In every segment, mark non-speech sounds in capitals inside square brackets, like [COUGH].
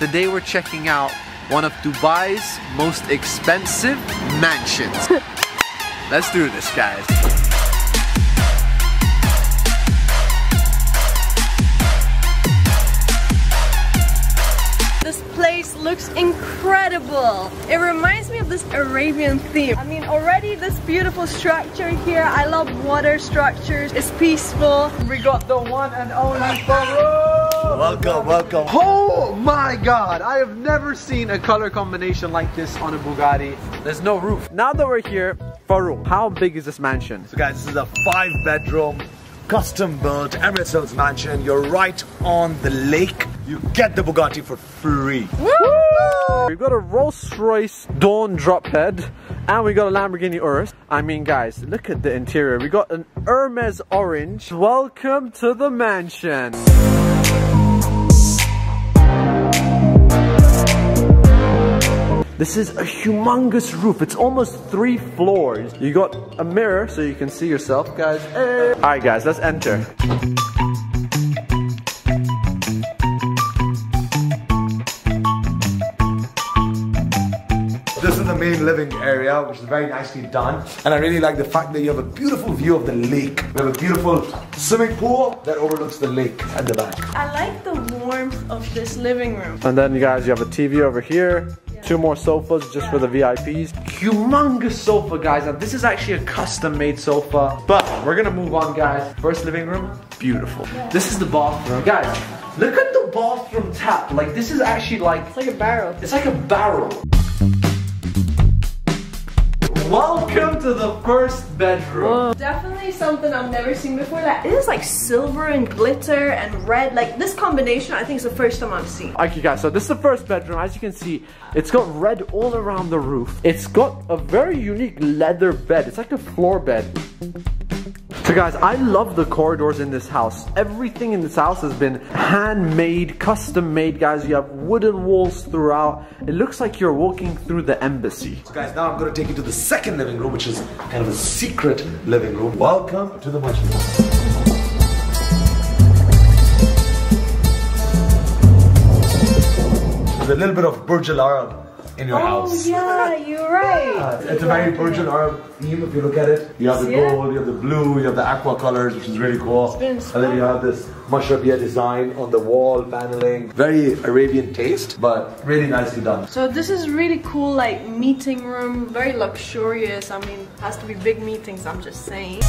Today we're checking out one of Dubai's most expensive mansions. [LAUGHS] Let's do this, guys. This place looks incredible. It reminds me of this Arabian theme. I mean, already this beautiful structure here. I love water structures. It's peaceful. We got the one and only Farouk! Welcome, welcome. Oh my god, I have never seen a color combination like this on a Bugatti. There's no roof. Now that we're here, Farouk, how big is this mansion? So guys, this is a five bedroom, custom built Emirates Hills mansion. You're right on the lake. You get the Bugatti for free. We've got a Rolls Royce Dawn drop head and we got a Lamborghini Urus. I mean guys, look at the interior. We got an Hermes orange. Welcome to the mansion. This is a humongous roof. It's almost three floors. You got a mirror so you can see yourself, guys. Hey. All right, guys, let's enter. Main living area, which is very nicely done. And I really like the fact that you have a beautiful view of the lake. We have a beautiful swimming pool that overlooks the lake at the back. I like the warmth of this living room. And then you guys, you have a TV over here. Two more sofas just for the VIPs. Humongous sofa, guys. Now, this is actually a custom made sofa. But we're gonna move on, guys. First living room, beautiful. This is the bathroom. Guys, look at the bathroom tap. Like, this is actually like, It's like a barrel. it's like a barrel. Welcome to the first bedroom. Definitely something I've never seen before. It is like silver and glitter and red. Like this combination, I think is the first time I've seen. Okay guys, so this is the first bedroom. As you can see, it's got red all around the roof. It's got a very unique leather bed. It's like a floor bed. So guys, I love the corridors in this house. Everything in this house has been handmade, custom made, guys. You have wooden walls throughout. It looks like you're walking through the embassy. So guys, now I'm gonna take you to the second living room, which is kind of a secret living room. Welcome to the mansion. There's a little bit of Burj Al Arab in your house. Oh yeah, you're right. It's a very Burj Al Arab theme if you look at it. You have the See it? gold, you have the blue, you have the aqua colors, which is really cool. And then you have this mashrabiyah design on the wall paneling. Very Arabian taste, but really nicely done. So this is really cool, like meeting room, very luxurious. I mean, has to be big meetings. I'm just saying.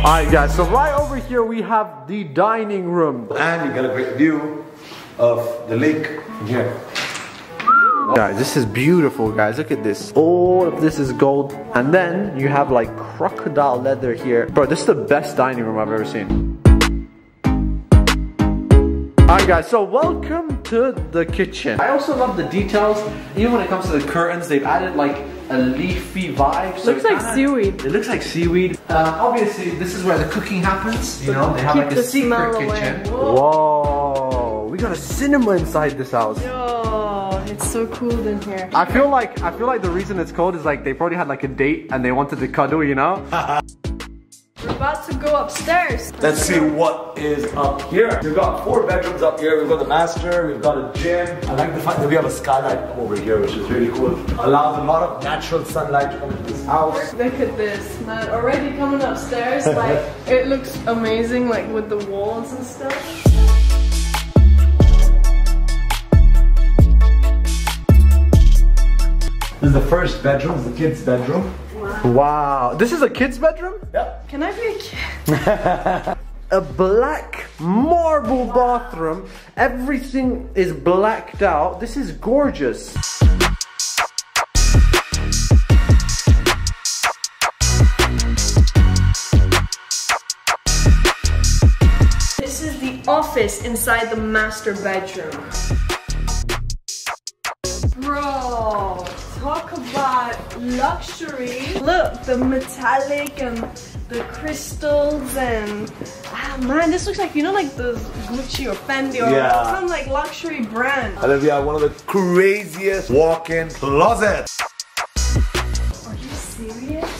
Alright guys, so right over here we have the dining room. And you get a great view of the lake from here. Guys, this is beautiful, guys. Look at this. All of this is gold. And then you have like crocodile leather here. Bro, this is the best dining room I've ever seen. Alright guys, so welcome to the kitchen. I also love the details. Even when it comes to the curtains, they've added like a leafy vibe. So Looks like kinda- seaweed. It looks like seaweed. Uh, obviously, this is where the cooking happens. You know, they have Keep like a the smell secret away. kitchen. Whoa. Whoa, we got a cinema inside this house. Oh, it's so cool in here. I feel like I feel like the reason it's cold is like they probably had like a date and they wanted to cuddle, you know? [LAUGHS] We're about to go upstairs. Let's see what is up here. We've got four bedrooms up here. We've got the master, we've got a gym. I like the fact that we have a skylight over here, which is really cool. Allows a lot of natural sunlight to come into this house. Look at this, man. Already coming upstairs, [LAUGHS] like it looks amazing, like with the walls and stuff. This is the first bedroom, the kids' bedroom. Wow. This is a kid's bedroom? Yep. Can I be a kid? [LAUGHS] A black marble bathroom. Everything is blacked out. This is gorgeous. This is the office inside the master bedroom. Bro, talk about luxury. Look, the metallic and the crystals and ah man, this looks like you know like the Gucci or Fendi or Yeah. some like luxury brand. And then we have one of the craziest walk-in closets. Are you serious?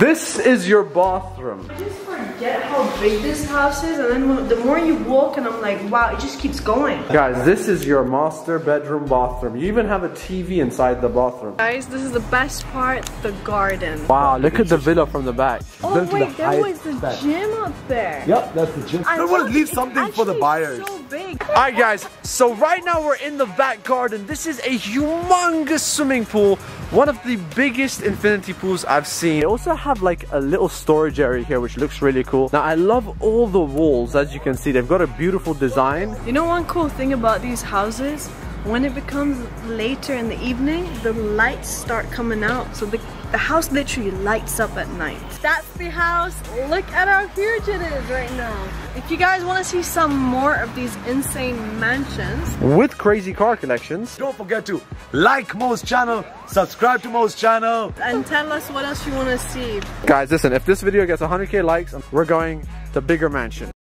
This is your bathroom. I just forget how big this house is, and then the more you walk, and I'm like, wow, it just keeps going. Guys, this is your master bedroom bathroom. You even have a TV inside the bathroom. Guys, this is the best part, the garden. Wow, look at the villa from the back. Oh Built to the wait, there was highest the spec. gym up there. Yep, that's the gym. I I want to leave something for the buyers. So big. Alright guys, so right now we're in the back garden. This is a humongous swimming pool. One of the biggest infinity pools I've seen. They also have like a little storage area here which looks really cool. Now I love all the walls as you can see. They've got a beautiful design. You know one cool thing about these houses? When it becomes later in the evening, the lights start coming out. So the, the house literally lights up at night. That's the house. Look at how huge it is right now. If you guys want to see some more of these insane mansions, With crazy car collections. Don't forget to like Mo's channel, subscribe to Mo's channel. and tell us what else you want to see. Guys, listen, if this video gets 100k likes, we're going to bigger mansion.